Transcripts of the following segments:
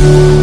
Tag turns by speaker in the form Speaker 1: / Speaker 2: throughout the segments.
Speaker 1: Música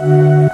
Speaker 1: Música